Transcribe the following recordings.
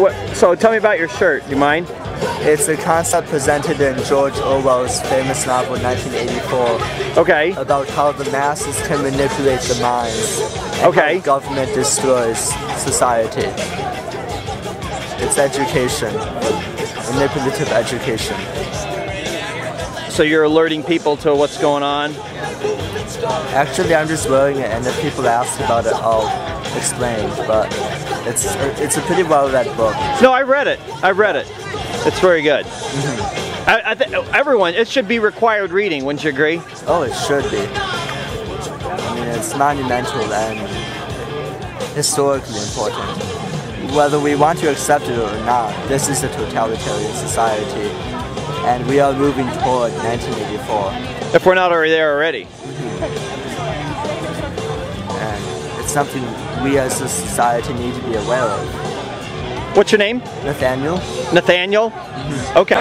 what, so tell me about your shirt. Do you mind? It's a concept presented in George Orwell's famous novel 1984 Okay. about how the masses can manipulate the minds. and Okay. how government destroys society. It's education, manipulative education. So you're alerting people to what's going on. Actually, I'm just wearing it, and if people ask about it, I'll explain. But it's it's a pretty well-read book. No, I read it. I read it. It's very good. Mm-hmm. I, I th- everyone, it should be required reading. Wouldn't you agree? Oh, it should be. I mean, it's monumental and historically important. Whether we want to accept it or not, this is a totalitarian society, and we are moving toward 1984. If we're not already there already. And it's something we as a society need to be aware of. What's your name? Nathaniel? Nathaniel. Mm-hmm. Okay.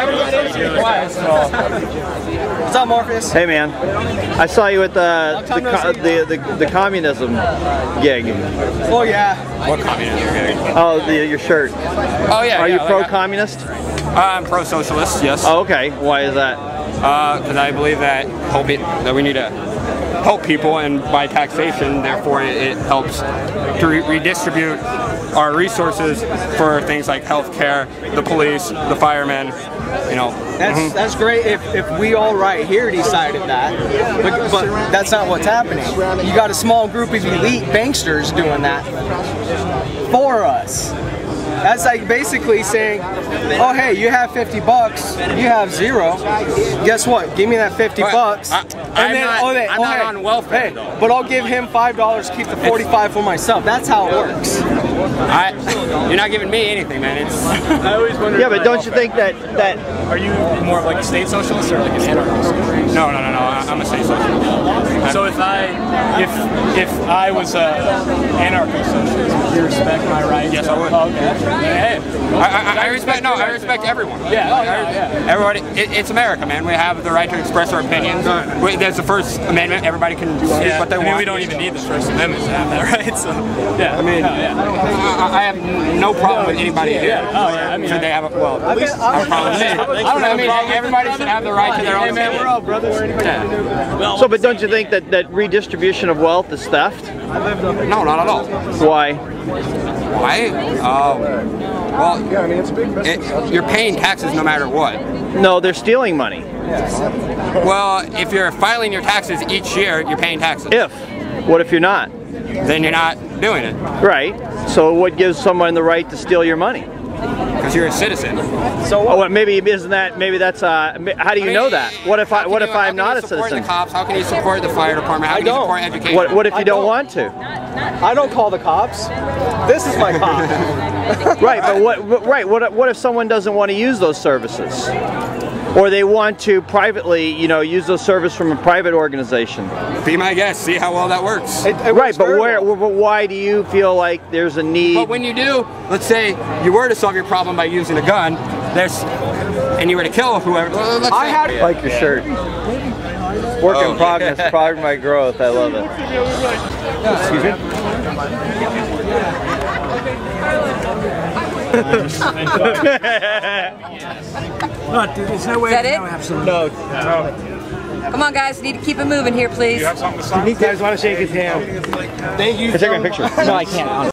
What's up, Morpheus? Hey man, I saw you at the the co- the, the, the communism gig. Oh yeah. What communism gig? Oh, the, your shirt. Oh yeah. Are yeah, you pro-communist? I- I'm pro-socialist. Yes. Oh, okay. Why is that? Uh, because I believe that help it, that we need to help people, and by taxation, therefore, it, it helps to re- redistribute our resources for things like healthcare, the police, the firemen. You know. That's mhm. that's great if, if we all right here decided that, but, but that's not what's happening. You got a small group of elite banksters doing that for us. That's like basically saying, oh hey, you have 50 bucks, you have zero. Guess what? Give me that 50 But bucks. I- I'm not- oh, they- I'm oh, not hey, on welfare, Hey, though. but I'll give him five dollars, keep the 45 for myself. That's how it works. I, you're not giving me anything, man. It's. I always wonder. Yeah, but don't you think that that Are you more of like a state socialist or like an anarchist? No, no, no, no. I- I'm a state socialist. So if I, if if I was a anarcho-socialist, would you respect my rights? Yes, I would. Oh, okay. Hey. I, I, I respect no, I respect everyone. Yeah. Oh, yeah. Yeah. Everybody, it, it's America, man. We have the right to express our opinions. We, there's the First Amendment. Everybody can do Yeah, what they I mean, want. we don't even need the First Amendment to have that, right? So, yeah. I mean, yeah. I, I have no problem with anybody here. Oh, yeah. I mean, Should they have a, well, I guess- I have a problem with. I don't know. I mean, everybody should have the right to their own Hey man, opinion. we're all brothers. Yeah. so? But don't you think that that redistribution of wealth is theft? No, not at all. Why? Why? Um, well, it, you're paying taxes no matter what. No, they're stealing money. Well, if you're filing your taxes each year, you're paying taxes. If. What if you're not? Then you're not doing it Right. So what gives someone the right to steal your money? Because you're a citizen. So oh, well, maybe isn't that maybe that's uh how do you know that? What if I How what can if you- how I'm can not you a support citizen? the cops? How can you support the fire department? How I can you don't. support education? What what if you don't don't. want to? I don't call the cops. This is my cop. Right, but what what- right what what if someone doesn't want to use those services? Or they want to privately, you know, use those service from a private organization. Be my guest. See how well that works. It- it Right, works but where well. but why do you feel like there's a need But when you do, let's say you were to solve your problem by using a gun, there's, and you were to kill whoever. well, Let's I say- had like your shirt? Work Oh. in progress, part of my growth. I love it. Excuse me. Is that it? No. Come on, guys. Need to keep it moving here, please. You guys want to shake his hand? Thank you. Can I take my picture? No, I can't.